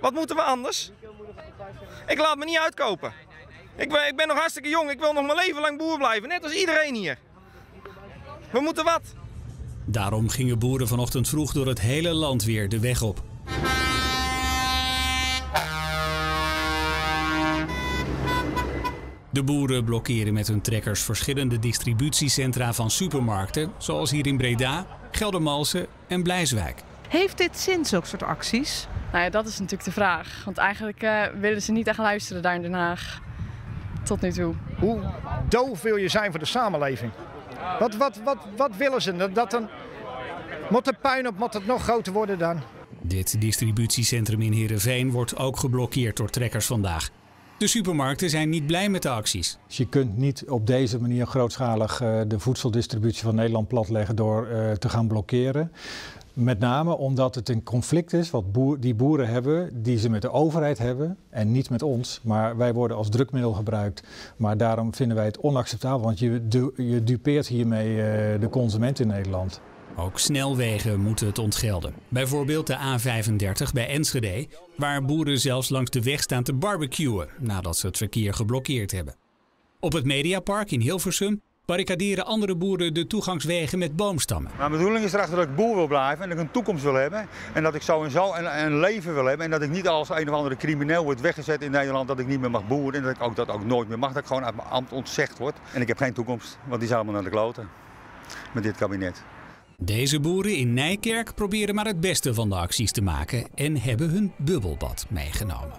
Wat moeten we anders? Ik laat me niet uitkopen. Ik ben, ik ben nog hartstikke jong. Ik wil nog mijn leven lang boer blijven. Net als iedereen hier. We moeten wat. Daarom gingen boeren vanochtend vroeg door het hele land weer de weg op. De boeren blokkeren met hun trekkers verschillende distributiecentra van supermarkten, zoals hier in Breda, Geldermalsen en Blijswijk. Heeft dit zin, zulke soort acties? Nou ja, dat is natuurlijk de vraag. Want eigenlijk uh, willen ze niet echt luisteren daar in Den Haag. Tot nu toe. Hoe doof wil je zijn voor de samenleving? Wat, wat, wat, wat willen ze? Dat, dat een, moet de puin op, moet het nog groter worden dan? Dit distributiecentrum in Heerenveen wordt ook geblokkeerd door trekkers vandaag. De supermarkten zijn niet blij met de acties. Dus je kunt niet op deze manier grootschalig uh, de voedseldistributie van Nederland platleggen door uh, te gaan blokkeren. Met name omdat het een conflict is wat boer, die boeren hebben, die ze met de overheid hebben en niet met ons. Maar wij worden als drukmiddel gebruikt. Maar daarom vinden wij het onacceptabel, want je, je dupeert hiermee uh, de consument in Nederland. Ook snelwegen moeten het ontgelden. Bijvoorbeeld de A35 bij Enschede, waar boeren zelfs langs de weg staan te barbecuen nadat ze het verkeer geblokkeerd hebben. Op het Mediapark in Hilversum barricaderen andere boeren de toegangswegen met boomstammen. Mijn bedoeling is erachter dat ik boer wil blijven en dat ik een toekomst wil hebben. En dat ik zo en zo een, een leven wil hebben. En dat ik niet als een of andere crimineel word weggezet in Nederland. Dat ik niet meer mag boeren en dat ik ook, dat ook nooit meer mag. Dat ik gewoon uit mijn ambt ontzegd word. En ik heb geen toekomst, want die is allemaal naar de kloten met dit kabinet. Deze boeren in Nijkerk proberen maar het beste van de acties te maken en hebben hun bubbelbad meegenomen.